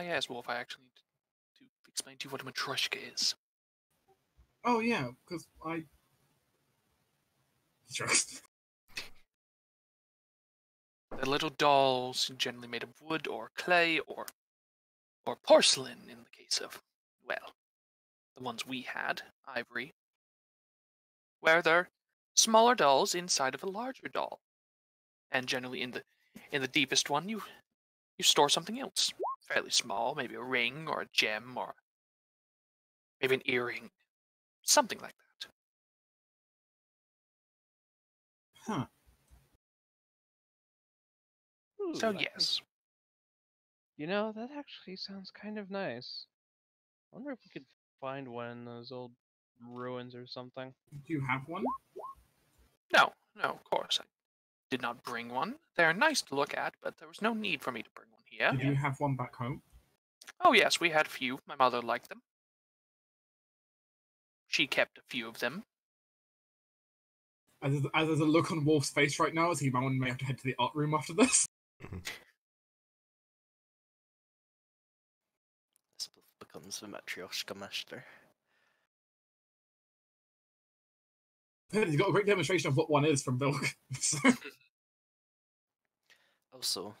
I asked Wolf. I actually need to explain to you what a matryoshka is. Oh yeah, because I. Just. They're little dolls, generally made of wood or clay or or porcelain in the case of well, the ones we had, ivory. Where they're smaller dolls inside of a larger doll. And generally in the in the deepest one you you store something else. Fairly small, maybe a ring or a gem or maybe an earring. Something like that. Huh. So Ooh, I- yes. You know, that actually sounds kind of nice. wonder if we could find one in those old ruins or something. Do you have one? No, no, of course. I did not bring one. They are nice to look at, but there was no need for me to bring one here. Did you have one back home? Oh, yes, we had a few. My mother liked them. She kept a few of them. As there's, as there's a look on Wolf's face right now, as he might may have to head to the art room after this. This becomes the Matryoshka master. He's got a great demonstration of what one is from Vilk. So, Also,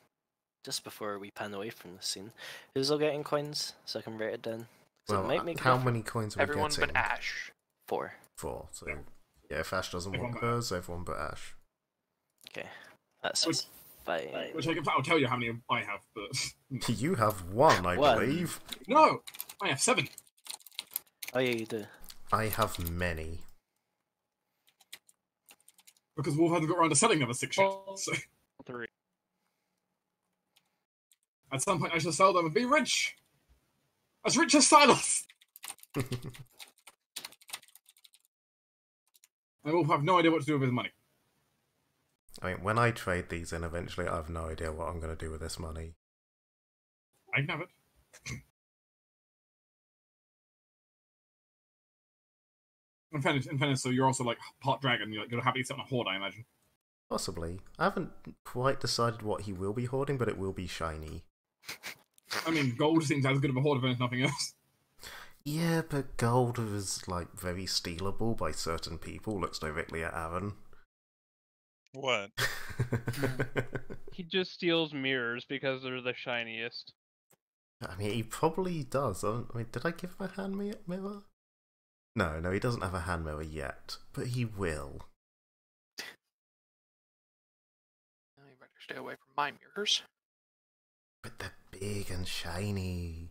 just before we pan away from the scene, who's all getting coins so I can write it down? 'Cause it Well, might uh, make how difference. many coins are we Everyone getting? but Ash. Four. Four. So yeah, if Ash doesn't Everyone want but Ash. hers, everyone but Ash. Okay, that's Which- fine. which I can, I'll tell you how many I have, but You have one, I One. believe. no, I have seven. Oh yeah, you do. I have many. Because Wolf hasn't got around to selling them a six yet. So Three. at some point I shall sell them and be rich. As rich as Silas. And Wolf have no idea what to do with his money. I mean, when I trade these in eventually, I have no idea what I'm going to do with this money. I can have it. In fairness, in fairness, so you're also like part dragon. You're, you're happy to sit on a horde, I imagine. Possibly. I haven't quite decided what he will be hoarding, but it will be shiny. I mean, gold seems as good of a horde as nothing else. Yeah, but gold is like very stealable by certain people. Looks directly at Aaron. What? He just steals mirrors because they're the shiniest. I mean, he probably does. I mean, did I give him a hand mirror? No, no, he doesn't have a hand mirror yet, but he will. You better stay away from my mirrors. But they're big and shiny.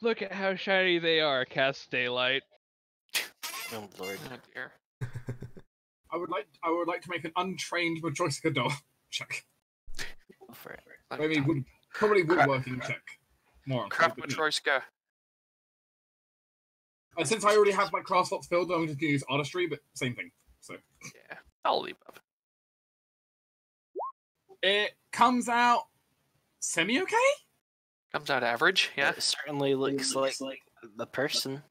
Look at how shiny they are, cast daylight. Oh lord. Oh dear. I would like, I would like to make an untrained Matryoshka doll check. Go for it. Like, Maybe wood, probably woodworking check. More. on Craft but, you know. Matryoshka. Uh, since I already have my class slots filled, I'm just gonna use artistry, but same thing. So Yeah, all the above. it comes out semi okay. Comes out average, yeah. It certainly looks, like, the person,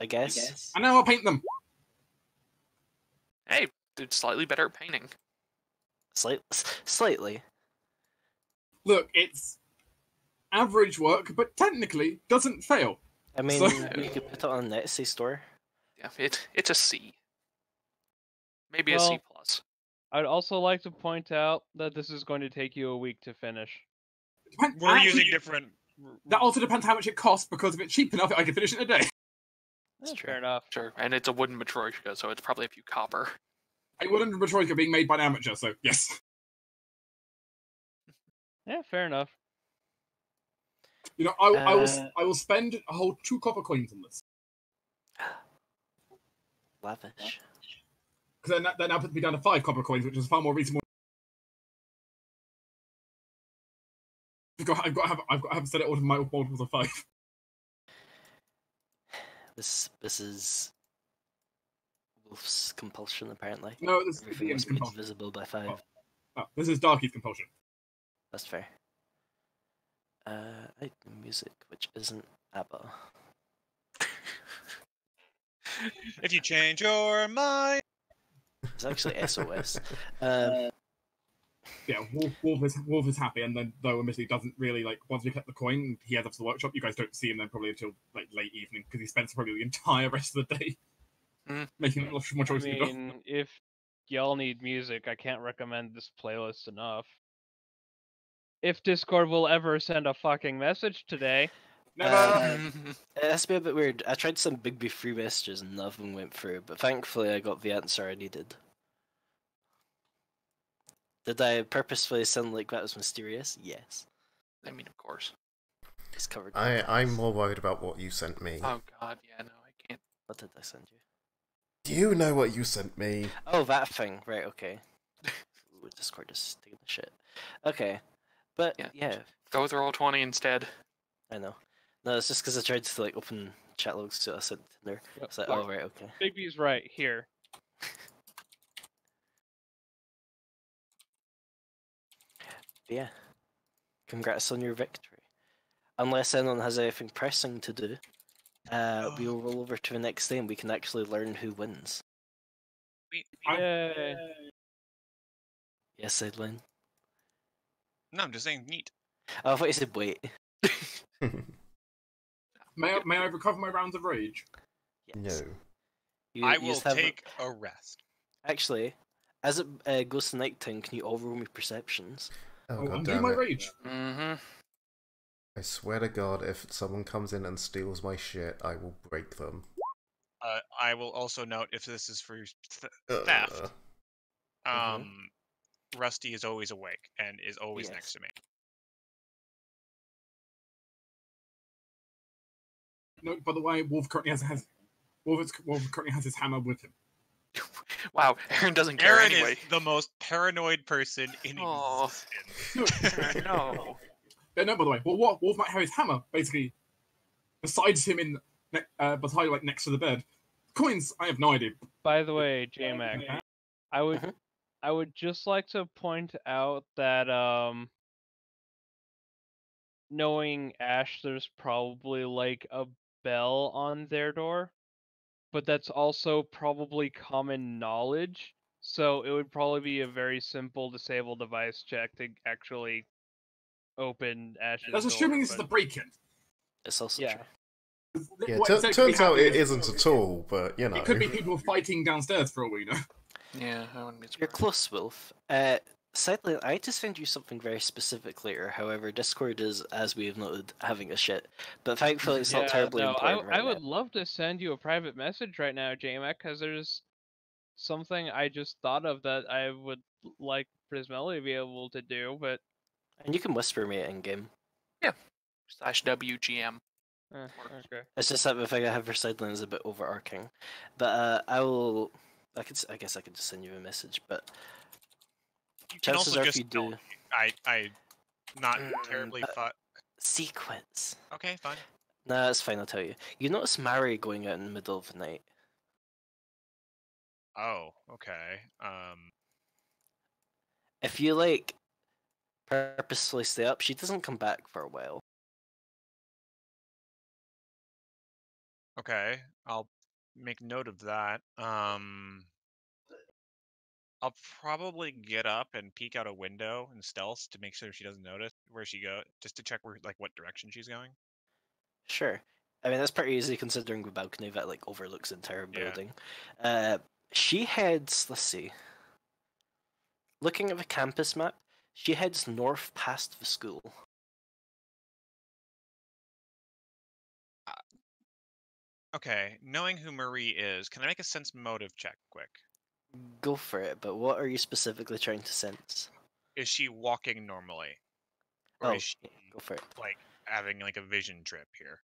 I guess. And now I'll paint them. Hey, dude, slightly better at painting. Slight, slightly. Look, it's average work, but technically doesn't fail. I mean, So- you could put it on the Etsy store. Yeah, it it's a C. Maybe a C plus. I'd also like to point out that this is going to take you a week to finish. Depend- We're actually, using different. That also depends how much it costs, because if it's cheap enough, I can finish it in a day. That's true. Fair enough. Sure, and it's a wooden Matryoshka, so it's probably a few copper. I wouldn't Matryoshka being made by an amateur, so yes. Yeah, fair enough. You know, I, I will Uh, I will spend a whole two copper coins on this. Lavish. Because then that, that now puts me down to five copper coins, which is far more reasonable. I've got, I've got to have I've got to have set it all to my multiples of five. This this is Wolf's compulsion apparently. No, this is Everything must compulsion. divisible by five. Oh, this is Darky's compulsion. That's fair. Uh, item music, which isn't ABBA. If you change your mind. It's actually SOS. Um, yeah, Wolf, Wolf is Wolf is happy, and then though admittedly doesn't really like once we collect the coin, he heads off to the workshop. You guys don't see him then probably until like late evening because he spends probably the entire rest of the day Mm. making much more choices. than us. mean, if y'all need music, I can't recommend this playlist enough. If Discord will ever send a fucking message today, Never. Uh, It has to be a bit weird. I tried some Big B free messages and none of them went through, but thankfully I got the answer I needed. Did I purposefully sound like that was mysterious? Yes. I mean, of course. It's covered. I, I'm more worried about what you sent me. Oh god, yeah, no, I can't. What did I send you? Do you know what you sent me? Oh, that thing. Right, okay. Ooh, Discord is taking the shit. Okay. But, Yeah. yeah, Go with roll twenty instead. I know. No, it's just because I tried to, like, open chat logs so I sent Tinder. Yep. It's like, Right. oh, right, okay. Big B's right here. But yeah. Congrats on your victory. Unless anyone has anything pressing to do, uh, we'll roll over to the next day and we can actually learn who wins. We, I- Yay. Yes, Edlin. No, I'm just saying neat. Oh, I thought you said wait. May I, may I recover my rounds of rage? Yes. no. You, I you will have- take a rest. Actually, as it uh, goes to night time, can you all roll me perceptions? Oh, Oh, God undo damn my it. rage. Mm-hmm. I swear to God, if someone comes in and steals my shit, I will break them. Uh, I will also note if this is for th- Uh, theft. Mhm. Um, Rusty is always awake and is always Yes. next to me. No, by the way, Wolf currently has, has Wolf, is, Wolf currently has his hammer with him. Wow, Aaron doesn't care Aaron anyway. is the most paranoid person in Aw. existence. Aaron, no. Yeah, no, by the way, well, what Wolf might have his hammer basically besides him in ne- uh, beside like next to the bed. Coins, I have no idea. By the way, JMac, I would Mhm. I would just like to point out that um knowing Ash there's probably like a bell on their door, but that's also probably common knowledge. So it would probably be a very simple disable device check to actually open Ash's That's door, assuming this is but- the break-in. It's also Yeah. true. Yeah, What tu- exactly turns out it happened is- isn't at all, but you know. It could be people fighting downstairs for all we know. Yeah, I wouldn't be You're close, Wolf. Uh, sadly, I had to send you something very specific later. However, Discord is, as we have noted, having a shit. But thankfully, it's not terribly no, I, important right I would now. love to send you a private message right now, JMac, because there's something I just thought of that I would like Prismelli to be able to do, but And you can whisper me in game. Yeah. Slash WGM. eh, okay. It's just that the thing I have for sideline is a bit overarching. But uh, I will. I could. I guess I could just send you a message. But You can chances also are, if you do. I I not Mm, terribly uh, thought. sequence. Okay, fine. Nah, it's fine. I'll tell you. You notice Mary going out in the middle of the night. Oh, okay. Um, If you like purposefully stay up, she doesn't come back for a while. okay. I'll make note of that. Um, I'll probably get up and peek out a window in stealth to make sure she doesn't notice where she go, just to check where like what direction she's going. Sure. I mean that's pretty easy considering the balcony that like overlooks the entire Yeah. building. Uh, she heads. Let's see. Looking at the campus map, she heads north past the school. Okay, knowing who Marie is, can I make a sense motive check quick? Go for it. But what are you specifically trying to sense? Is she walking normally, or Oh, is she go for it. like having like a vision trip here?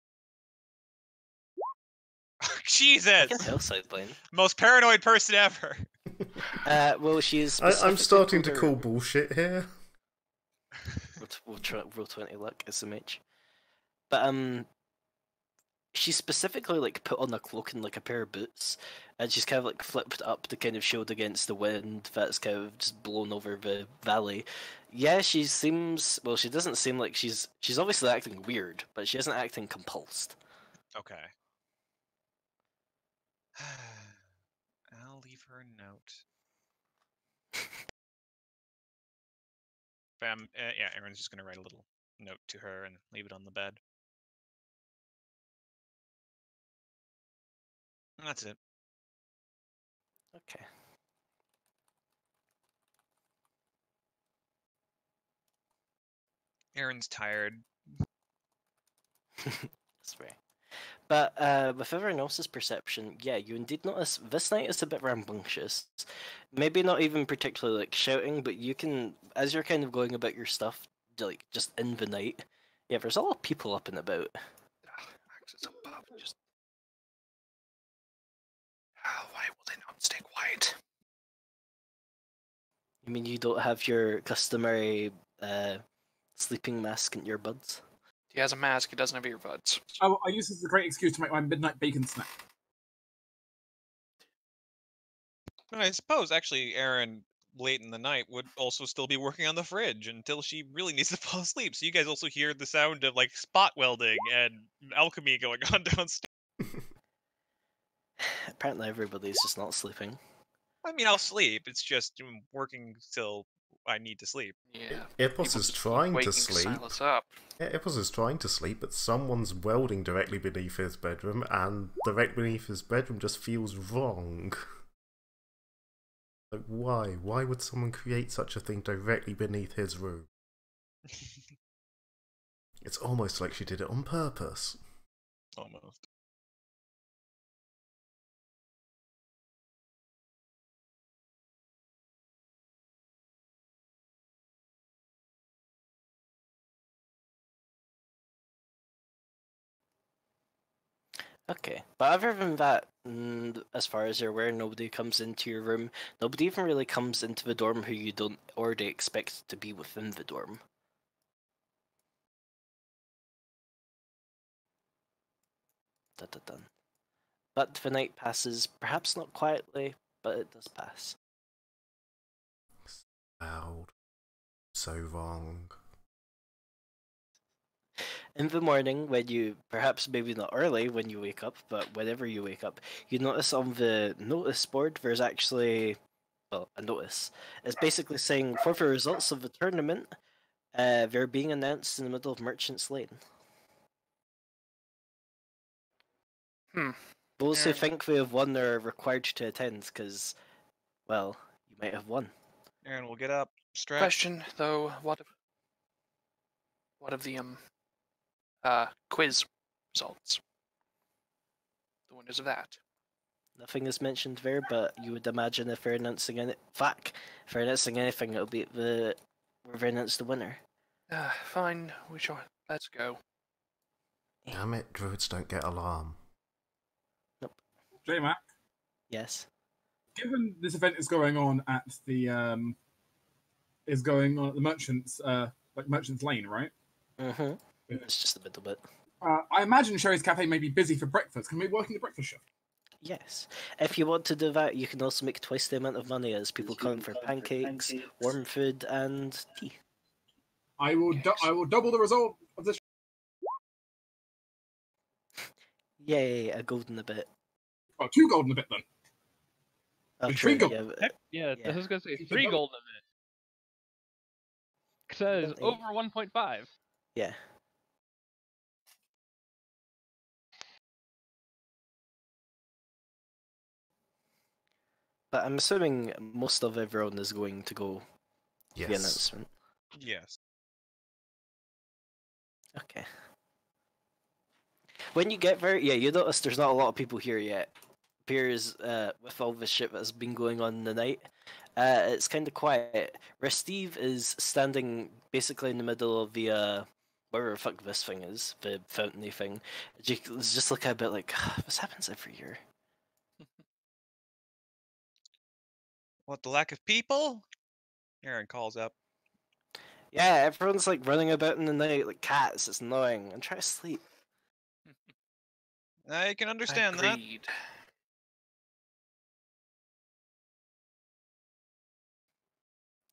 Jesus, I can tell sideline. most paranoid person ever. Uh, well, she's. I, I'm starting to her- call bullshit here. We'll, we'll try roll twenty luck SMH. But um, she specifically like put on a cloak and like a pair of boots, and she's kind of like flipped up to kind of shield against the wind that's kind of just blown over the valley. Yeah, she seems well. She doesn't seem like she's she's obviously acting weird, but she isn't acting compulsed. Okay. I'll leave her a note. Bam. Uh, yeah, Aaron's just gonna write a little note to her and leave it on the bed. That's it. Okay. Aaron's tired. That's fair. But uh, with everyone else's perception, yeah, you indeed notice this night is a bit rambunctious. Maybe not even particularly like shouting, but you can, as you're kind of going about your stuff, like just in the night, yeah, there's a lot of people up and about. Stay quiet? I mean, you don't have your customary uh, sleeping mask and earbuds. He has a mask. He doesn't have earbuds. Oh, I use this as a great excuse to make my midnight bacon snack. I suppose actually Aaron late in the night would also still be working on the fridge until she really needs to fall asleep. So you guys also hear the sound of like spot welding and alchemy going on downstairs. Apparently, everybody's just not sleeping. I mean, I'll sleep. It's just mm, working till I need to sleep. Yeah. Ipos is trying to sleep. Silas up. Yeah, Ipos is trying to sleep, but someone's welding directly beneath his bedroom, and directly beneath his bedroom just feels wrong. Like, why? Why would someone create such a thing directly beneath his room? It's almost like she did it on purpose. Almost. Okay, but other than that, as far as you're aware, nobody comes into your room. Nobody even really comes into the dorm who you don't already expect to be within the dorm. Dun, dun, dun. But the night passes, perhaps not quietly, but it does pass. Loud. So wrong. In the morning, when you, perhaps maybe not early when you wake up, but whenever you wake up, you notice on the notice board there's actually, well, a notice. It's basically saying for the results of the tournament, uh, they're being announced in the middle of Merchant's Lane. Hmm. Those who think they have won are required to attend because, well, you might have won. Aaron will get up, stretch. Question though, what of what of the um uh quiz results? The winners of that. Nothing is mentioned there, but you would imagine if they're announcing any, fuck, if they're announcing anything, it'll be the where they announce the winner. Uh, fine, we shall let's go. Damn it, druids don't get alarm. Nope. J Mac, Yes. given this event is going on at the um, is going on at the merchants uh, like merchants lane, right? Mm-hmm. It's just a little bit. Uh, I imagine Sherry's Cafe may be busy for breakfast. Can we work in the breakfast shift? Yes. If you want to do that, you can also make twice the amount of money as people come for pancakes, warm food, and tea. I will. Du- I will double the result of this. Yay, a golden a bit. Well, two golden a bit then. Oh, With true, three gold- yeah, but- Heck, yeah, Yeah. I was gonna say three vote. gold in it. Says over 1.5. yeah. But I'm assuming most of everyone is going to go to the Yes. announcement. Yes. Okay. When you get there, yeah, you notice there's not a lot of people here yet. Appears uh, with all the shit that's been going on in the night, uh, it's kind of quiet. Restive is standing basically in the middle of the uh, whatever the fuck this thing is, the fountainy thing. Ju- It's just looking a bit like this happens every year. What the lack of people? Aaron calls up. Yeah, everyone's like running about in the night like cats. It's annoying. I'm trying to sleep. I can understand that. Agreed.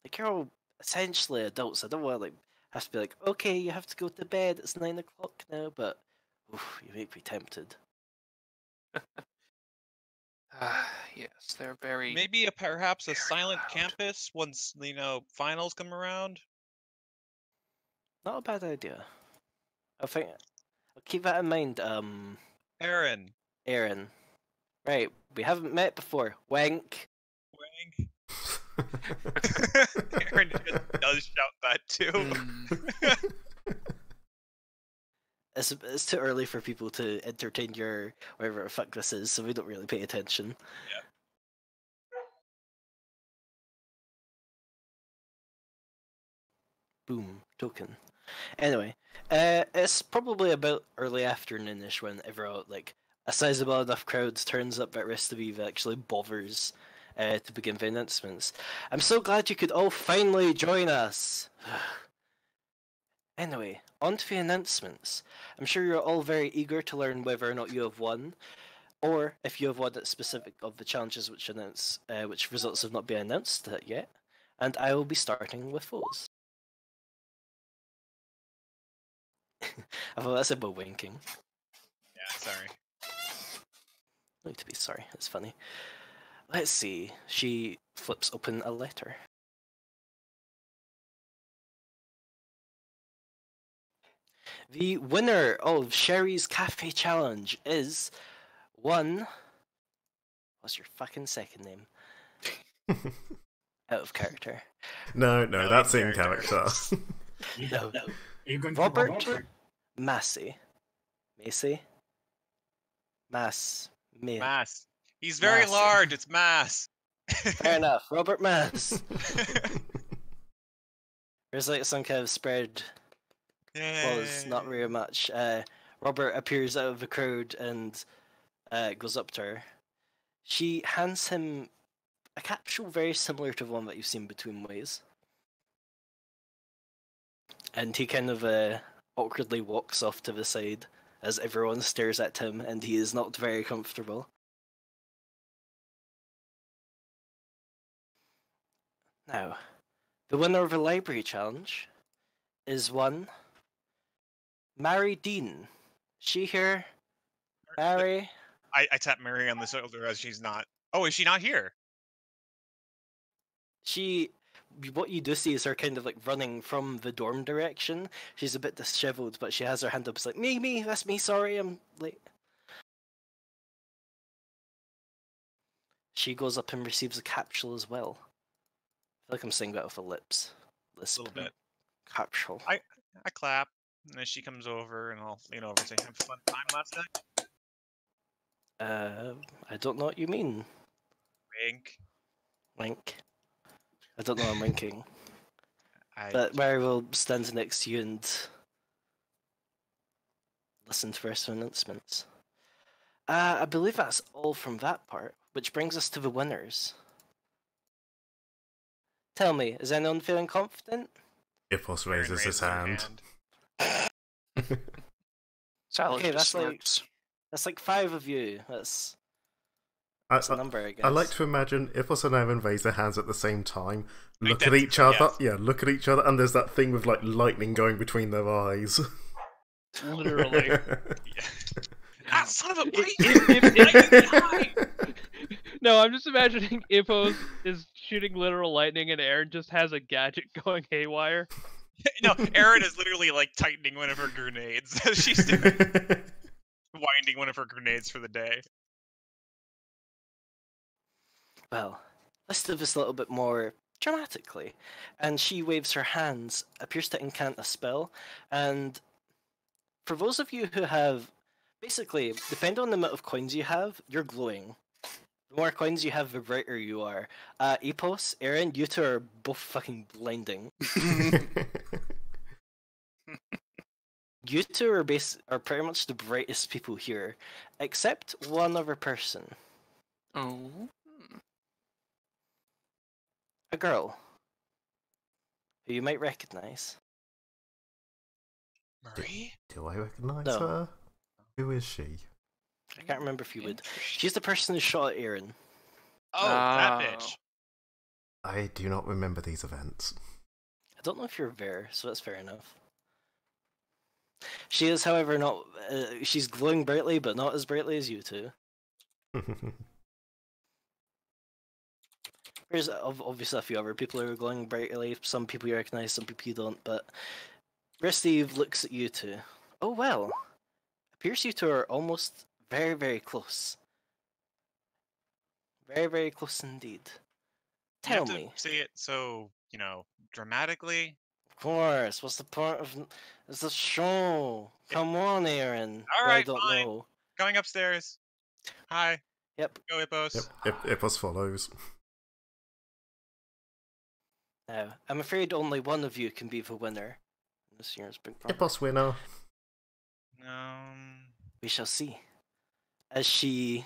Like you're all essentially adults. I don't want to like have to be like, okay, you have to go to bed. It's nine o'clock now, but oof, you make me tempted. Ah, yes, they're very Maybe a perhaps a silent loud. campus once you know finals come around. Not a bad idea. I think I'll keep that in mind. Um, Aaron. Aaron. Right, we haven't met before. Wank. Wang. Aaron does shout that too. Mm, It's it's too early for people to entertain your whatever the fuck this is, so we don't really pay attention. Yeah. Boom, token. Anyway, uh, it's probably about early afternoonish when everyone like a sizable enough crowd turns up at Rest of Eve actually bothers uh, to begin the announcements. I'm so glad you could all finally join us. anyway, on to the announcements. I'm sure you're all very eager to learn whether or not you have won, or if you have won at specific of the challenges which announce uh, which results have not been announced yet. And I will be starting with those. I thought that's about winking. yeah, sorry. No need to be sorry. It's funny. Let's see. She flips open a letter. The winner of Sherry's Cafe Challenge is one. What's your fucking second name? Out of character. no, no, No, that's in in character. character. No, no. Are you going to Robert Robert? Massey. Macy? Mass. Me. Mass. He's very Mass. large. It's mass. Fair enough. Robert Mass. There's like some kind of spread it's not very much. Uh, Robert appears out of the crowd and uh, goes up to her. She hands him a capsule very similar to the one that you've seen between ways. And he kind of uh, awkwardly walks off to the side as everyone stares at him and he is not very comfortable. Now, the winner of the library challenge is one Mary Dean. She here? Mary? I, I tap Mary on the shoulder as she's not. Oh, is she not here? She. What you do see is her kind of like running from the dorm direction. She's a bit disheveled, but she has her hand up. It's like, me, me, that's me, sorry, I'm late. She goes up and receives a capsule as well. I feel like I'm saying that with the lips. A little bit. Capsule. I, I clap, and then she comes over, and I'll lean over and say, "Have a fun time last night." Uh, I don't know what you mean. Wink. Wink. I don't know I'm winking. I But Mary will stand next to you and listen to first announcements. Uh, I believe that's all from that part, which brings us to the winners. Tell me, is anyone feeling confident? Ipos raises his her hand. Salad Okay, that's like- smirks. That's like five of you. That's, I, that's a I, number, I guess. I like to imagine Ipos and Evan raise their hands at the same time, Like look at each other. yes. Yeah, look at each other, and there's that thing with like lightning going between their eyes. Literally. ah, son of a bitch! if- if- Lightning die! No, I'm just imagining Ipos is shooting literal lightning and Aaron just has a gadget going haywire. no, Erin is literally like tightening one of her grenades. She's doing, winding one of her grenades for the day. Well, let's do this a little bit more dramatically. And she waves her hands, appears to incant a spell, and for those of you who have basically, depending on the amount of coins you have, you're glowing. The more coins you have, the brighter you are. Uh, Ipos, Aaron, you two are both fucking blinding. You two are base are pretty much the brightest people here, except one other person, Oh. a girl, who you might recognize. Marie? Do I recognise No. her? Who is she? I can't remember if you would. She's the person who shot at Aaron. Oh, that Oh. bitch. I do not remember these events. I don't know if you're there, so that's fair enough. She is, however, not. Uh, she's glowing brightly, but not as brightly as you two. There's ob- obviously a few other people who are glowing brightly. Some people you recognize, some people you don't. But Steve looks at you two. Oh well. Appears you two are almost very, very close. Very, very close indeed. You have Tell to me. say it so you know dramatically. Of course. What's the point of it's a show? Yeah. Come on, Aaron. All I don't fine. know. Going upstairs. Hi, Yep. go Hippos. Yep, Ip- Ipos follows. Now, I'm afraid only one of you can be the winner in this year's Big Brother. Ipos winner. Um, We shall see. As she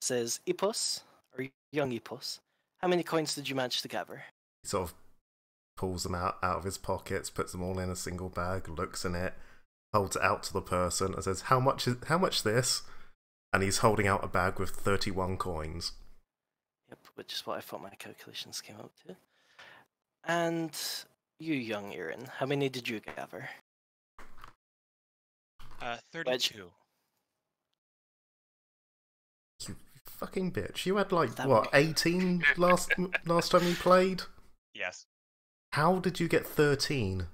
says, Ipos, or young Ipos, how many coins did you manage to gather? He sort of pulls them out, out of his pockets, puts them all in a single bag, looks in it, holds it out to the person, and says, "How much is how much this?" And he's holding out a bag with thirty-one coins. Yep, which is what I thought my calculations came out to. And you, young Aaron, how many did you gather? uh, thirty-two. You fucking bitch! You had like That what one. eighteen last last time you played. Yes. How did you get thirteen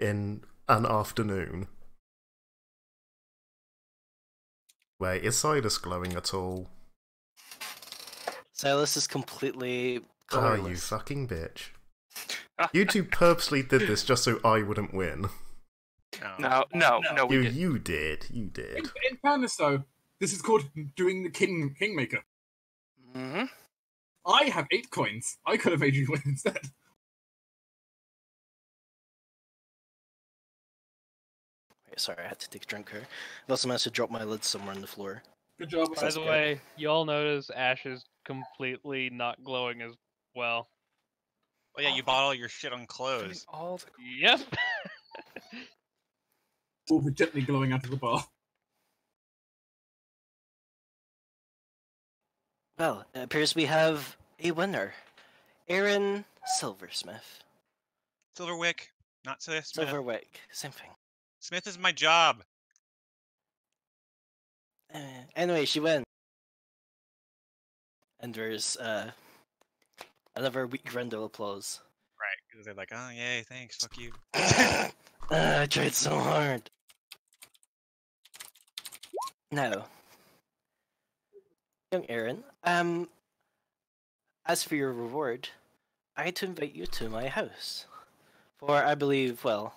in an afternoon? Wait, is Silas glowing at all? Silas is completely Oh, you fucking bitch. You two purposely did this just so I wouldn't win. No, no, no, we You did. you did. You did. In, in fairness, though, this is called doing the king kingmaker. hmm I have eight coins. I could have made you win instead. Wait, sorry, I had to take a drink here. I also managed to drop my lid somewhere on the floor. Good job. By That's the good. way, you all notice Ash is completely not glowing as well. Well, yeah, you bought all your shit on clothes. All the Yep. All gently glowing out of the bar. Well, it appears we have a winner. Aaron Silversmith. Silverwick, not Smith. Silverwick, same thing. Smith is my job. Uh, anyway, she wins. And there's uh, another weak of applause. Right, because they're like, oh yay, thanks, fuck you. uh, I tried so hard. Now, young Aaron, um, as for your reward, I had to invite you to my house. For I believe, well,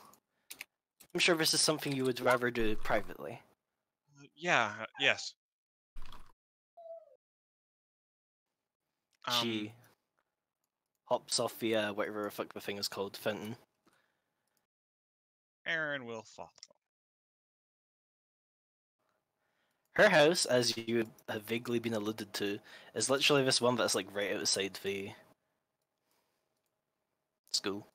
I'm sure this is something you would rather do privately. Uh, Yeah, uh, yes. Um, she hops off the uh, whatever the fuck the thing is called, Fenton. Aaron will follow. Her house, as you have vaguely been alluded to, is literally this one that's like right outside the school.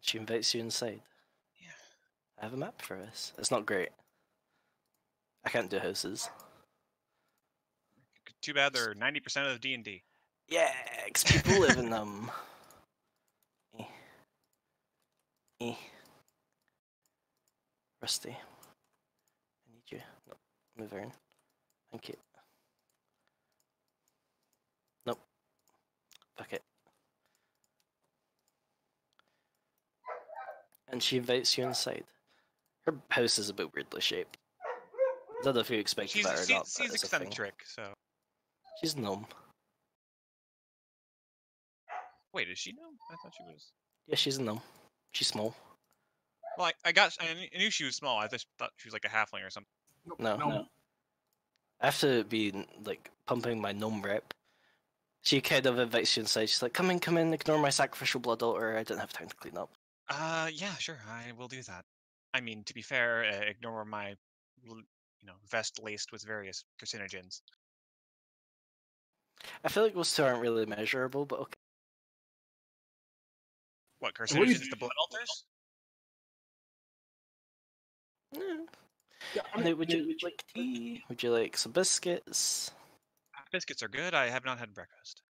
She invites you inside. Yeah. I have a map for this. It's not great. I can't do houses. Too bad they're ninety percent of the D and D. Yeah, people live in them. Eh. Eh. Rusty. I need you. No, move Aaron. Thank you. Nope. Fuck it. And she invites you inside. Her house is a bit weirdly shaped. I don't know if you expected She's, that or she's, not. but she's it's a thing. eccentric, so She's a gnome. wait, is she no? I thought she was. Yeah, she's a gnome. She's small. Well, I, I got. I knew- she was small. I just thought she was like a halfling or something. No, no. I have to be like pumping my gnome rep. She kind of invites you inside. She's like, "Come in, come in. Ignore my sacrificial blood altar. I didn't have time to clean up." Uh, yeah, sure, I will do that. I mean, to be fair, uh, ignore my, you know, vest laced with various carcinogens. I feel like those two aren't really measurable, but okay. What And what do carcinogens? The blood altars? Eh. Yeah, I Now, mean, would you like tea? Would you like some biscuits? Biscuits are good. I have not had breakfast.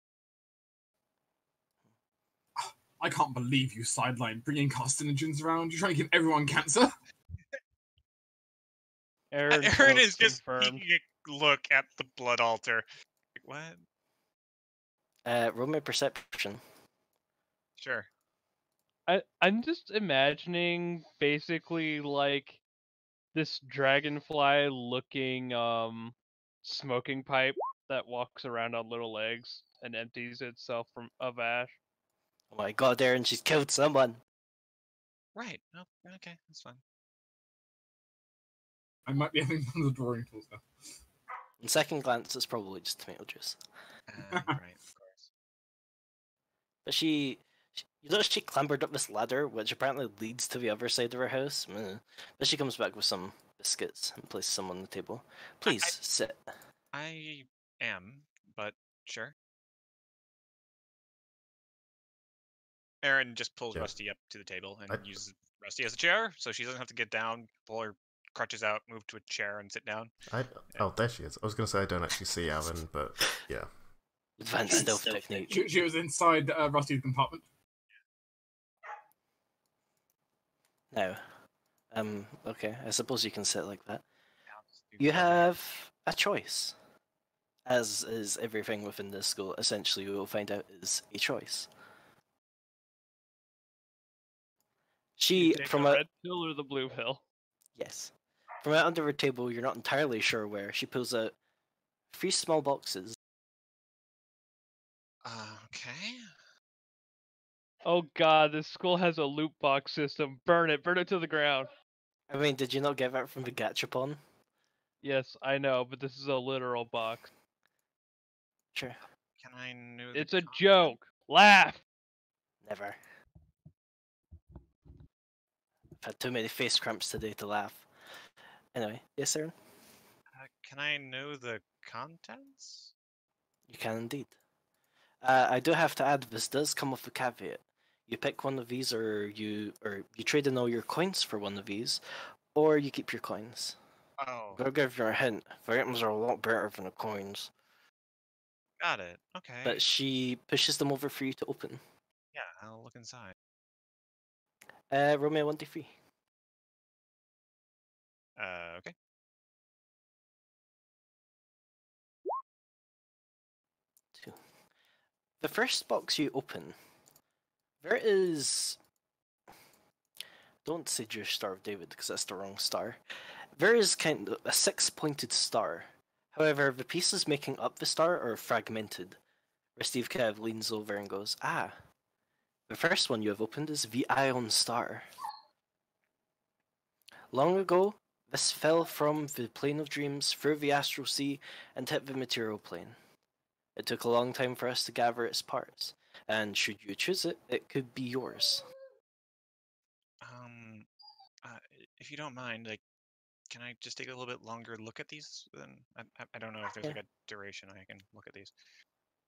I can't believe you sidelined bringing carcinogens around. You're trying to give everyone cancer. Aaron, Aaron is just confirmed. taking a look at the blood altar. Like, what? Uh, roll me perception. Sure. I I'm just imagining basically like this dragonfly looking um smoking pipe that walks around on little legs and empties itself from of ash. Oh my god, Aaron, she's killed someone. Right. No. Okay, that's fine. I might be having one of the drawing tools now. On second glance, it's probably just tomato juice. Uh, right. Of course. But she, she, you notice she clambered up this ladder, which apparently leads to the other side of her house. But she comes back with some biscuits and places them on the table. Please sit. I am, but sure. Aaron just pulls Yeah. Rusty up to the table and I- uses Rusty as a chair, so she doesn't have to get down, pull her crutches out, move to a chair, and sit down. I, oh, there she is. I was going to say I don't actually see Aaron, but yeah. Advanced stealth technique. She, she was inside uh, Rusty's compartment. Now, um, okay, I suppose you can sit like that. I'll just do You have a choice. As is everything within this school, essentially, we will find out is a choice. She, Take from a red pill or the blue pill. yes, from out under her table, you're not entirely sure where. She pulls out three small boxes. Uh, okay. Oh god, this school has a loot box system. Burn it, burn it to the ground. I mean, did you not get that from the Gachapon? Yes, I know, but this is a literal box. Sure, Can I know? It's a con- joke. Laugh. never. I've had too many face cramps today to laugh. Anyway, yes, sir. Uh, can I know the contents? You can indeed. Uh, I do have to add this does come with a caveat. You pick one of these, or you or you trade in all your coins for one of these, or you keep your coins. Oh, I'll give you a hint. The items are a lot better than the coins. got it. Okay. But she pushes them over for you to open. yeah, I'll look inside. Uh, Romeo one d three. Uh, okay. Two. The first box you open, there is. Don't say Jewish Star of David because that's the wrong star. There is kind of a six-pointed star. However, the pieces making up the star are fragmented. Where Steve Kev leans over and goes, "Ah, the first one you have opened is the Ion Star. Long ago, this fell from the plane of dreams through the astral sea and hit the material plane. It took a long time for us to gather its parts, and should you choose it, it could be yours. Um, uh, if you don't mind, like, can I just take a little bit longer look at these? Then I, I, don't know if there's Yeah. like a duration I can look at these.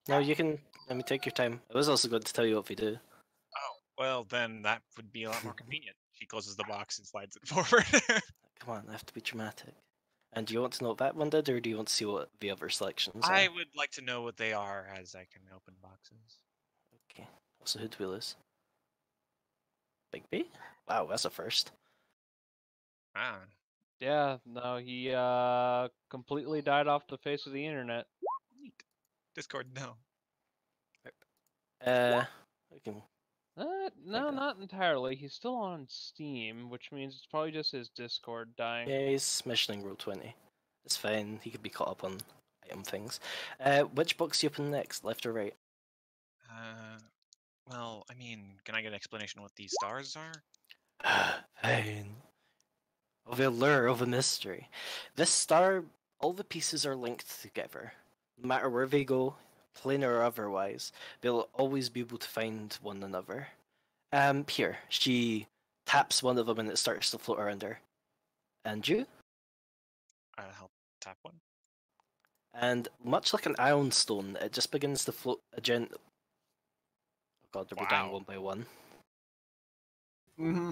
No, you can. Let me take your time. I was also going to tell you what we do. Oh, well, then that would be a lot more convenient. She closes the box and slides it forward. Come on, I have to be dramatic. And do you want to know what that one did, or do you want to see what the other selections are? I would like to know what they are as I can open boxes. Okay. Also, Hood Wheel is. Big B? Wow, that's a first. Ah, Yeah, no, he uh completely died off the face of the internet. neat. Discord, no. Uh, we can. Uh, no, that. not entirely. He's still on Steam, which means it's probably just his Discord dying. Yeah, he's mentioning roll 20. It's fine, he could be caught up on item things. Uh, which box do you open next, left or right? Uh, well, I mean, can I get an explanation of what these stars are? Fine. Of the allure of a mystery. This star, all the pieces are linked together. No matter where they go, planar or otherwise, they'll always be able to find one another. Um, here, she taps one of them and it starts to float around her. And you? I'll help tap one. And much like an ion stone, it just begins to float a gent. God, they're dying Wow. one by one. hmm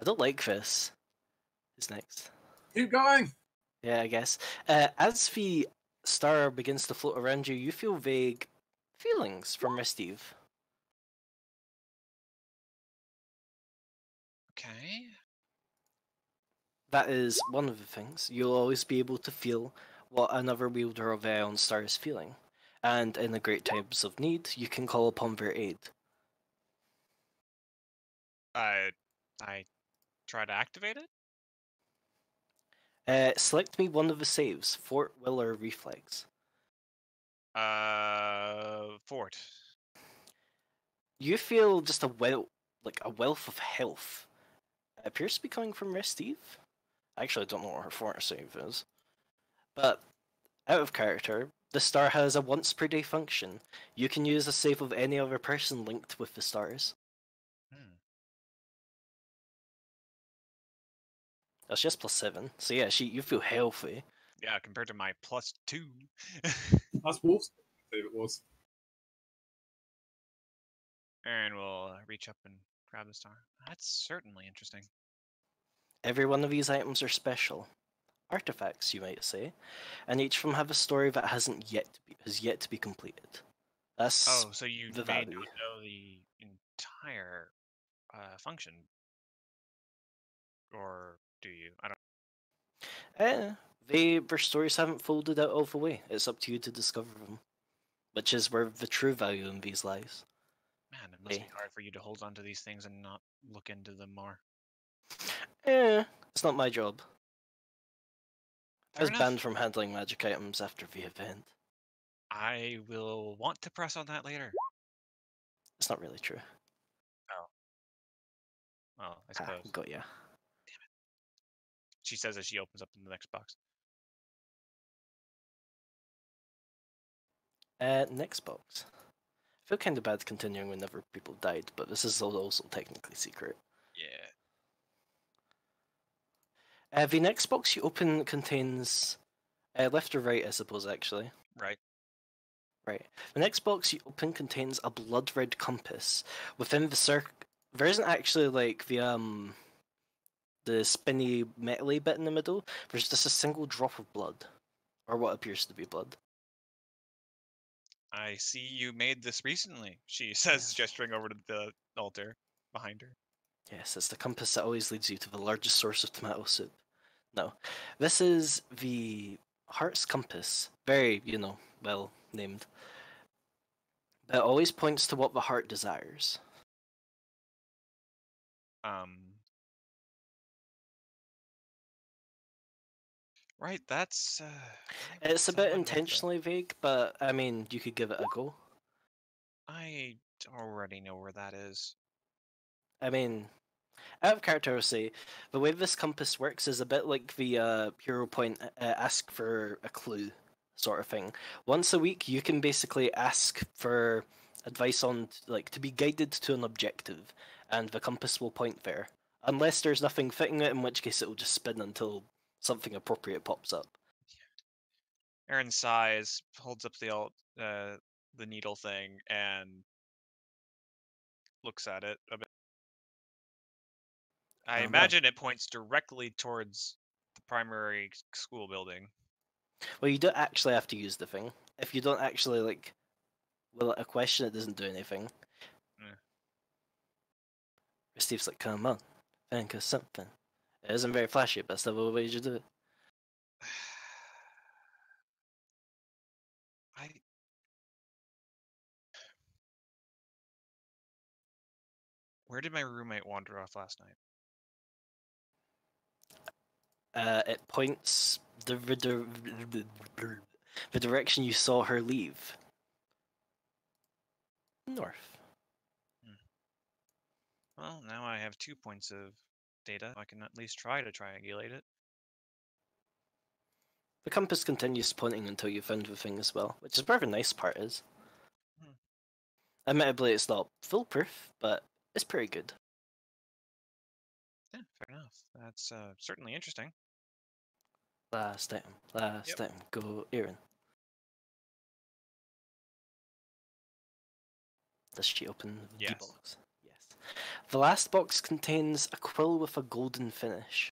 I don't like this. Who's next? Keep going. Yeah, I guess. Uh, as the star begins to float around you, you feel vague feelings from Restive. Okay. That is one of the things. You'll always be able to feel what another wielder of Aeon Star is feeling. And in the great times of need, you can call upon their aid. I I try to activate it. Uh, select me one of the saves: Fort, Will, or Reflex. Uh, fort. You feel just a well, like a wealth of health. It appears to be coming from Restive. Actually, I actually don't know what her fort save is, but out of character, the star has a once per day function. You can use a save of any other person linked with the stars. Hmm. That's just plus seven. So yeah, she you feel healthy. Yeah, compared to my plus two. That's Wolf's save it was. and we'll uh, reach up and grab the star. That's certainly interesting. Every one of these items are special. Artifacts, you might say, and each of them have a story that hasn't yet to be, has yet to be completed. That's Oh, so you the may not know the entire uh, function, or do you? I don't. Eh, they their stories haven't folded out all the way. It's up to you to discover them, which is where the true value in these lies. Man, it must Hey. be hard for you to hold on to these things and not look into them more. Eh, it's not my job. I was banned from handling magic items after the event. I will want to press on that later. It's not really true. Oh. Well, I Ah, suppose. got ya. Damn it. She says as she opens up the next box. Uh, next box. I feel kind of bad continuing whenever people died, but this is also technically secret. Yeah. Uh, the next box you open contains uh, left or right, I suppose. Actually, Right. right. The next box you open contains a blood red compass. Within the circle, there isn't actually like the um, the spinny metally bit in the middle. There's just a single drop of blood, or what appears to be blood. I see you made this recently. She says, gesturing over to the altar behind her. Yes, it's the compass that always leads you to the largest source of tomato soup. No, this is the heart's compass. Very, you know, well named. It always points to what the heart desires. Um. Right, that's. Uh, It's a bit intentionally vague, but I mean, you could give it a go. I already know where that is. I mean, out of character, I would say the way this compass works is a bit like the uh, hero point uh, ask for a clue sort of thing. Once a week, you can basically ask for advice on like to be guided to an objective, and the compass will point there. Unless there's nothing fitting it, in which case it will just spin until something appropriate pops up. Aaron sighs, holds up the alt, uh, the needle thing, and looks at it a bit. I well. imagine it points directly towards the primary school building. Well, you don't actually have to use the thing. If you don't actually like, well, a question? It doesn't do anything. Mm. Yeah. Steve's like, come on, think of something. It isn't very flashy, but still the way you do it. I. Where did my roommate wander off last night? Uh, it points the, the, the, the direction you saw her leave. North. Well, now I have two points of data. I can at least try to triangulate it. The compass continues pointing until you find the thing as well, which is where the nice part is. Hmm. Admittedly, it's not foolproof, but it's pretty good. Fair enough. That's uh, certainly interesting. Last time, last Yep. time, go Aaron. Does she open the Yes. box? Yes. The last box contains a quill with a golden finish.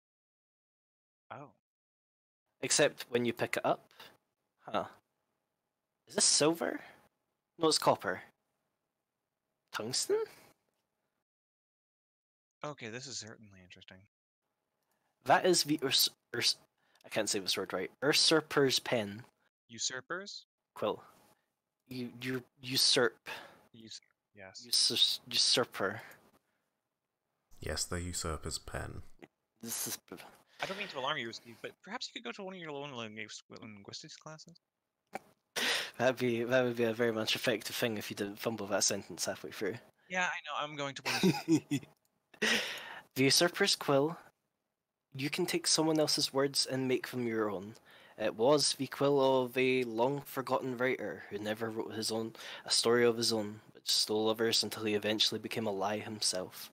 Oh, Except when you pick it up. Huh. Is this silver? No, it's copper. Tungsten? Okay. This is certainly interesting. That is the Urs- Urs- I can't say this word right. Usurper's pen Usurpers? quill. You you usurp Use- Yes. usus, usurper. Yes, the usurper's pen. This is I don't mean to alarm you, Steve, but perhaps you could go to one of your own linguistics classes. that'd be that would be a very much effective thing if you didn't fumble that sentence halfway through. Yeah, I know. I'm going to one. the usurper's quill. You can take someone else's words and make them your own. It was the quill of a long forgotten writer who never wrote his own a story of his own, but stole others until he eventually became a lie himself.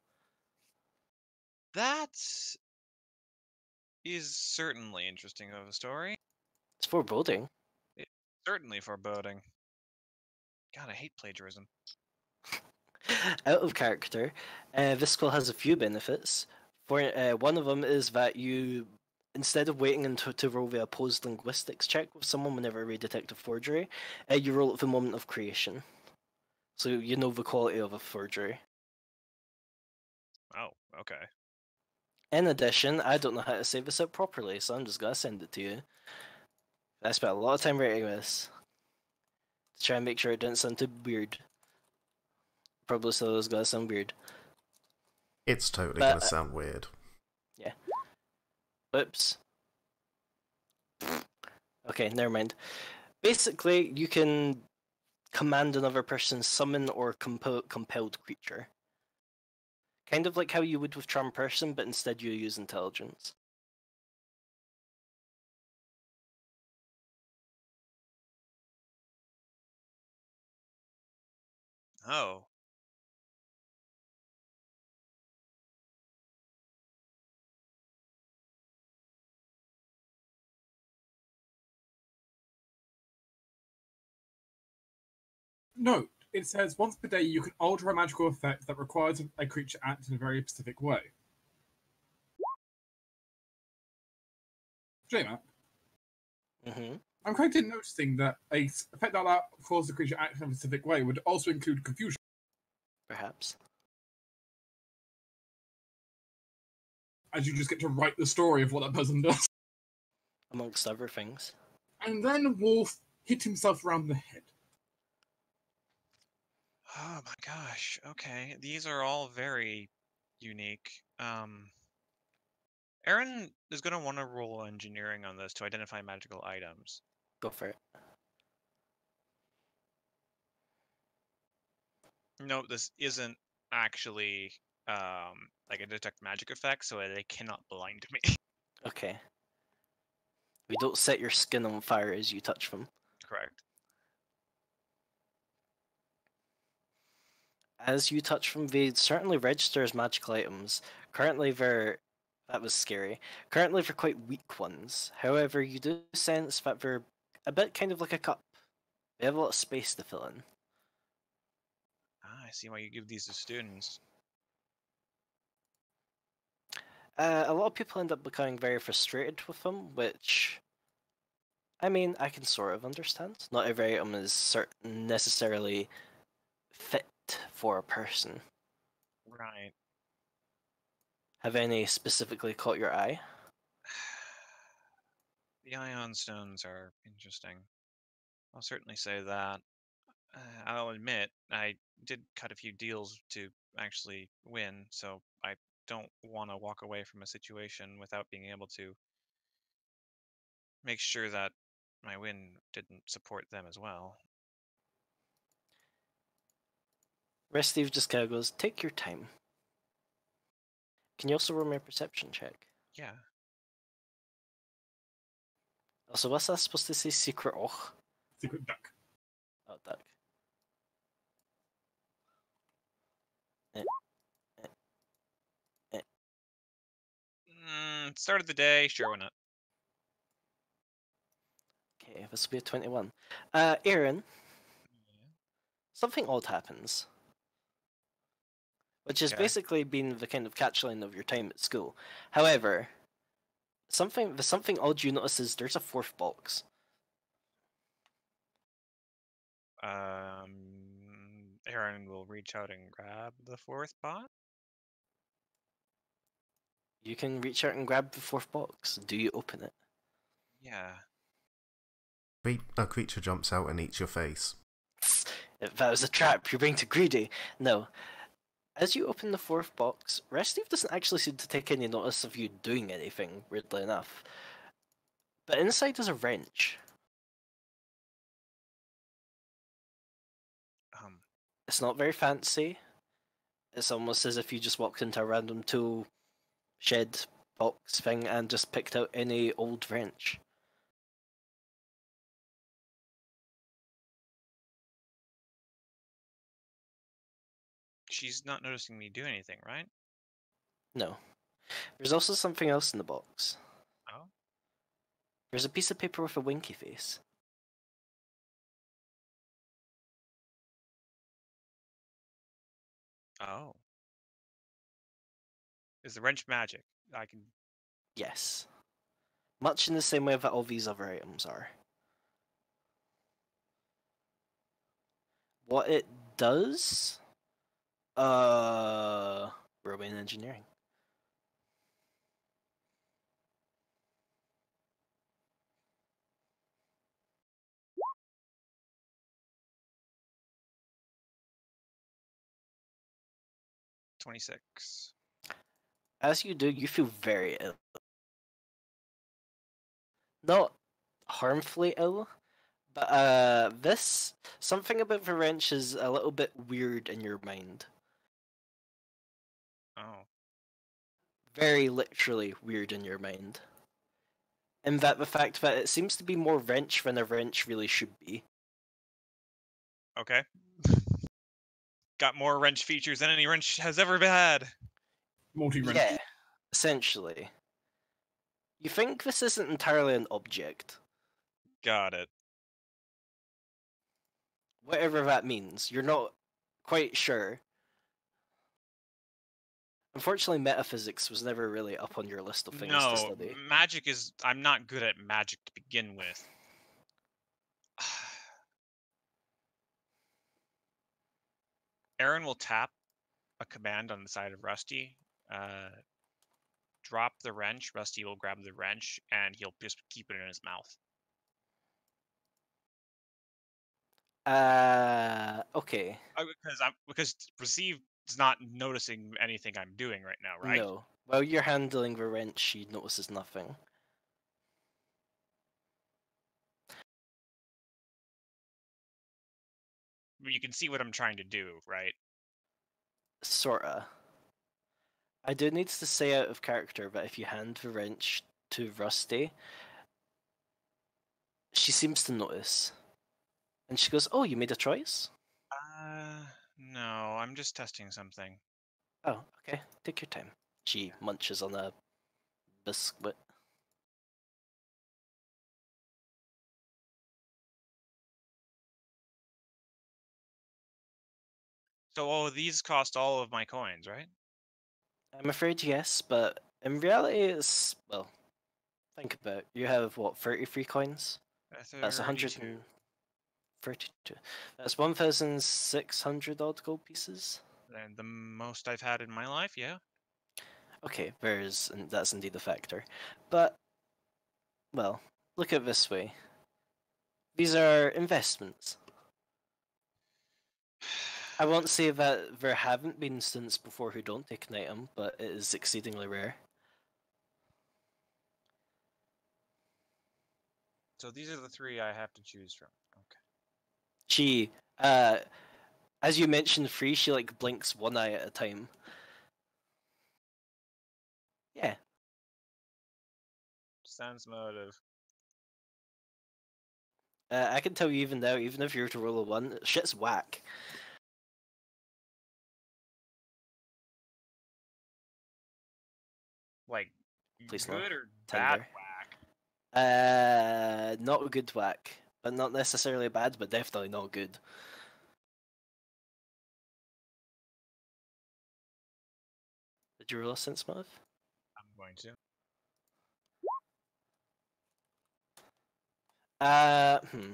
that is certainly interesting of a story. It's foreboding. It's Certainly foreboding. God, I hate plagiarism. Out of character, uh, this quill has a few benefits. For uh, one of them is that you, instead of waiting until to roll the opposed linguistics check with someone whenever we detect a forgery, uh, you roll at the moment of creation. So you know the quality of a forgery. Oh, okay. In addition, I don't know how to say this out properly, so I'm just gonna send it to you. I spent a lot of time writing this to try and make sure it didn't sound too weird. Probably still is gonna sound weird. It's totally But, gonna uh, sound weird. Yeah. Whoops. Okay, never mind. Basically, you can command another person summon or compo- compelled creature. Kind of like how you would with charm person, but instead you use intelligence. Oh. Note, it says once per day you can alter a magical effect that requires a creature act in a very specific way. J-Mac, hmm I'm in noticing that a effect that allow- causes a creature to act in a specific way would also include confusion. Perhaps. as you just get to write the story of what that person does. Amongst other things. And then Wolf hit himself around the head. Oh my gosh. Okay. These are all very unique. Um Aaron is going to want to roll engineering on this to identify magical items. Go for it. No, this isn't actually um like a detect magic effect, so they cannot blind me. Okay. We don't set your skin on fire as you touch them. Correct. As you touch them, they certainly register as magical items. Currently, they're. That was scary. Currently, they're quite weak ones. However, you do sense that they're a bit kind of like a cup. They have a lot of space to fill in. Ah, I see why you give these to students. Uh, a lot of people end up becoming very frustrated with them, which. I mean, I can sort of understand. Not every item is certain necessarily fit for a person. Right. Have any specifically caught your eye? The ion stones are interesting. I'll certainly say that. Uh, I'll admit I did cut a few deals to actually win, so I don't want to walk away from a situation without being able to make sure that my win didn't support them as well. Rest Steve just kind of goes, take your time. Can you also roll me a perception check? Yeah. Also, what's that supposed to say? Secret och? Secret duck. Oh, duck. Mm, start of the day, sure, why not? Okay, this will be a 21. Uh, Aaron, yeah. something odd happens. Which has Okay. basically been the kind of catchline of your time at school. However, something the something odd you notice is there's a fourth box. Um, Aaron will reach out and grab the fourth box. You can reach out and grab the fourth box. Do you open it? Yeah. Cre- A creature jumps out and eats your face. If that was a trap, you're being too greedy. No. As you open the fourth box, Restive doesn't actually seem to take any notice of you doing anything, weirdly enough. But inside is a wrench. Um, It's not very fancy. It's almost as if you just walked into a random tool shed box thing and just picked out any old wrench. She's not noticing me do anything, right? No. There's also something else in the box. Oh. There's a piece of paper with a winky face. Oh. Is the wrench magic? I can. Yes. Much in the same way that all these other items are. What it does? Uh. Engineering. Twenty-six. As you do, you feel very ill. Not harmfully ill, but uh, this something about the wrench is a little bit weird in your mind. Oh. Very literally weird in your mind. In that the fact that it seems to be more wrench than a wrench really should be. Okay. Got more wrench features than any wrench has ever had. Multi wrench. Yeah, essentially. You think this isn't entirely an object, Got it. whatever that means. You're not quite sure. Unfortunately, metaphysics was never really up on your list of things to No, study. magic is. I'm not good at magic to begin with. Aaron will tap a command on the side of Rusty. Uh, drop the wrench. Rusty will grab the wrench and he'll just keep it in his mouth. Uh, okay. Uh, Because I'm because Receive is not noticing anything I'm doing right now, right? No. While you're handling the wrench, she notices nothing. You can see what I'm trying to do, right? Sorta. I do need to say out of character that if you hand the wrench to Rusty, she seems to notice. And she goes, Oh, you made a choice? Uh, no, I'm just testing something. Oh, okay. Take your time. She munches on a biscuit. So, oh, these cost all of my coins, right? I'm afraid yes, but in reality, it's. Well, think about it. You have, what, 33 coins? Uh, That's 32. That's 1,600 odd gold pieces. And the most I've had in my life, yeah. Okay, there is, that's indeed a factor. But, well, look at it this way. These are investments. I won't say that there haven't been students before who don't take an item, but it is exceedingly rare. So these are the three I have to choose from. She, uh, as you mentioned, free. She like blinks one eye at a time. Yeah, Sense motive. uh, I can tell you even now, even if you were to roll a one, shit's whack. Like Please no. good or bad whack. Uh, not a good whack, but not necessarily bad, but definitely not good. Did you roll a sense motive? I'm going to. Uh, hmm.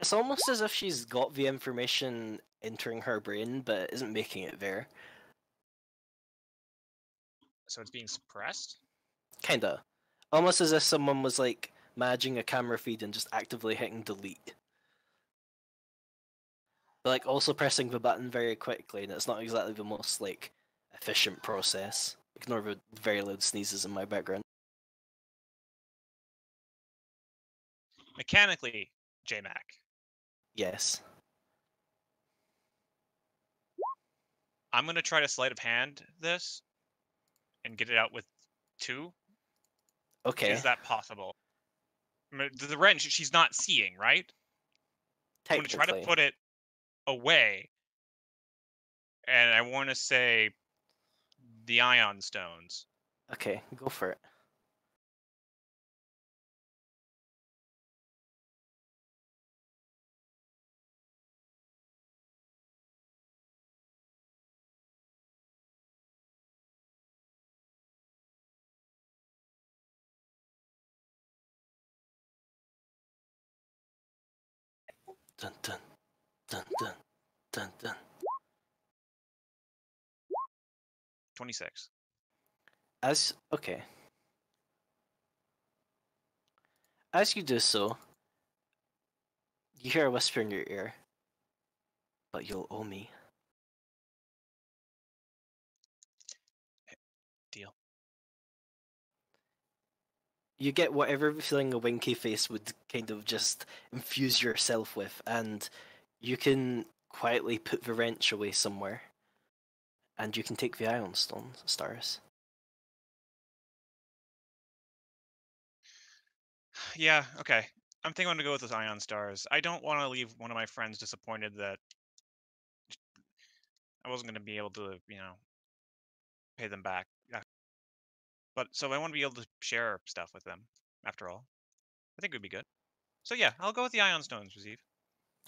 It's almost as if she's got the information entering her brain, but isn't making it there. So it's being suppressed. Kinda. Almost as if someone was like managing a camera feed and just actively hitting delete. But like also pressing the button very quickly, and it's not exactly the most like efficient process. Ignore the very loud sneezes in my background. Mechanically, JMac. Yes. I'm gonna try to sleight of hand this and get it out with two. Okay. Is that possible? I mean, the the wrench she's not seeing, right? I'm gonna try to put it away, and I want to say the ion stones. Okay, go for it. Dun dun dun dun dun dun. Twenty-six. As okay. As you do so, you hear a whisper in your ear. But you'll owe me. You get whatever feeling a winky face would kind of just infuse yourself with, and you can quietly put the wrench away somewhere. And you can take the ion stone stars. Yeah. Okay. I'm thinking I'm gonna go with those ion stars. I don't want to leave one of my friends disappointed that I wasn't gonna be able to, you know, pay them back. But so I want to be able to share stuff with them. After all, I think it would be good. So yeah, I'll go with the ion stones, Raziv.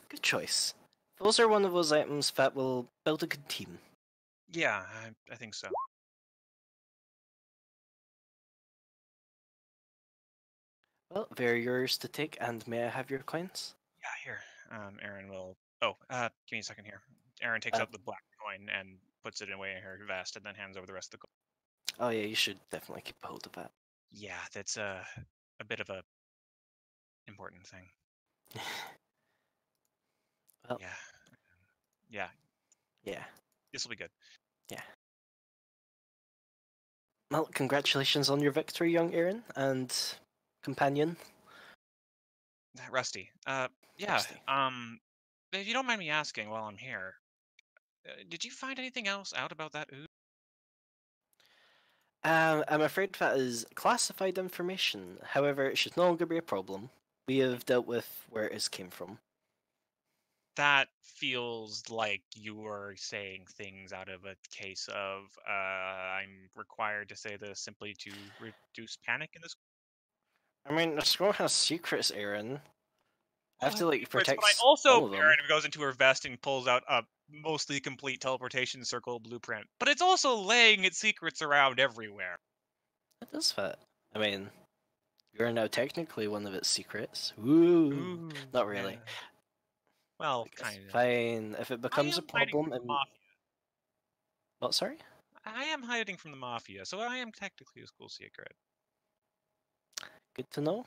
Good choice. Those are one of those items that will build a good team. Yeah, I, I think so. Well, they're yours to take, and may I have your coins? Yeah, here. Um, Aaron will. Oh, uh, give me a second here. Aaron takes Uh, out the black coin and puts it away in her vest, and then hands over the rest of the coin. Oh yeah, you should definitely keep a hold of that. Yeah, that's a a bit of a important thing. Well, Yeah, yeah. yeah. This will be good. Yeah. Well, congratulations on your victory, young Aaron and companion. Rusty. Uh, yeah. Rusty. Um, if you don't mind me asking while I'm here, uh, did you find anything else out about that ooze? Um, I'm afraid that is classified information. However, it should no longer be a problem. We have dealt with where it is came from. That feels like you were saying things out of a case of uh, I'm required to say this simply to reduce panic in this. I mean, the scroll has secrets, Aaron. I have to like protect. But I also, all of them. Aaron goes into her vest and pulls out a mostly complete teleportation circle blueprint. But it's also laying its secrets around everywhere. What does fit. I mean, you're now technically one of its secrets. Ooh. not really. yeah. Well, kind of. fine. If it becomes a problem. Mafia. what? Sorry. I am hiding from the mafia, so I am technically a school secret. Good to know.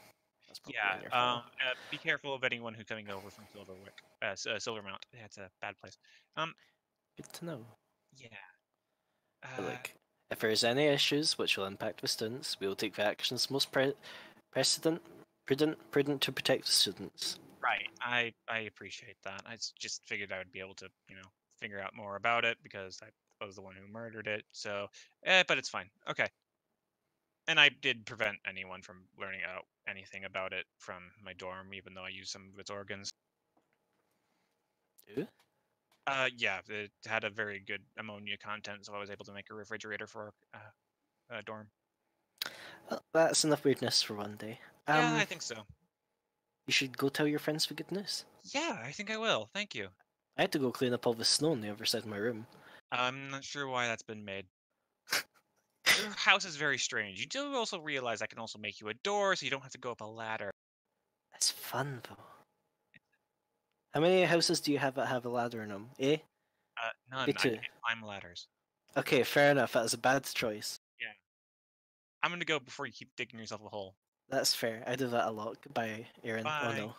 Yeah. on your file. Um. Uh, be careful of anyone who's coming over from Silverwick. Uh, uh, Silvermount. That's a bad place. Um. Good to know. Yeah. Uh, like, if there's any issues which will impact the students, we will take the actions most pre- precedent, prudent, prudent to protect the students. Right. I I appreciate that. I just figured I would be able to, you know, figure out more about it because I was the one who murdered it. So, eh, but it's fine. Okay. And I did prevent anyone from learning out anything about it from my dorm, even though I used some of its organs. Ooh. Uh, yeah, it had a very good ammonia content, so I was able to make a refrigerator for our uh, uh, dorm. Well, that's enough weirdness for one day. Um, yeah, I think so. you should go tell your friends the good news. Yeah, I think I will. Thank you. I had to go clean up all the snow on the other side of my room. I'm not sure why that's been made. Your house is very strange. You do also realize I can also make you a door, so you don't have to go up a ladder. That's fun though. How many houses do you have that have a ladder in them? Eh? Uh, none. Me I too. can't climb ladders. Okay, fair enough. That was a bad choice. Yeah. I'm gonna go before you keep digging yourself a hole. That's fair. I do that a lot. Goodbye, Aaron. Oh no.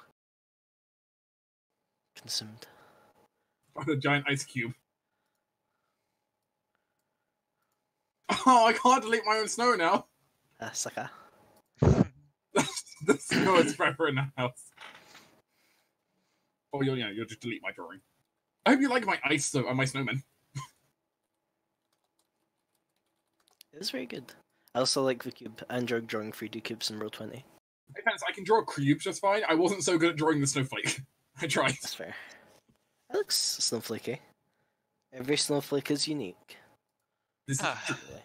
Consumed. on a giant ice cube. Oh, I can't delete my own snow now. Uh, sucker. the snow is forever in the house. Oh, you'll, yeah, you'll just delete my drawing. I hope you like my ice, though, and my snowman. It's very good. I also like the cube. I enjoy drawing 3D cubes in Roll Twenty. Depends, I can draw cubes just fine. I wasn't so good at drawing the snowflake. I tried. That's fair. It looks snowflakey. Every snowflake is unique. This is Ah. true. Really.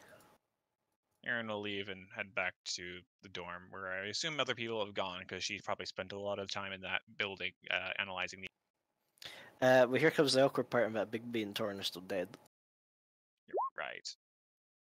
Aaron will leave and head back to the dorm, where I assume other people have gone because she probably spent a lot of time in that building uh, analyzing the. Uh, well, here comes the awkward part about Big B and Torn are still dead. Right.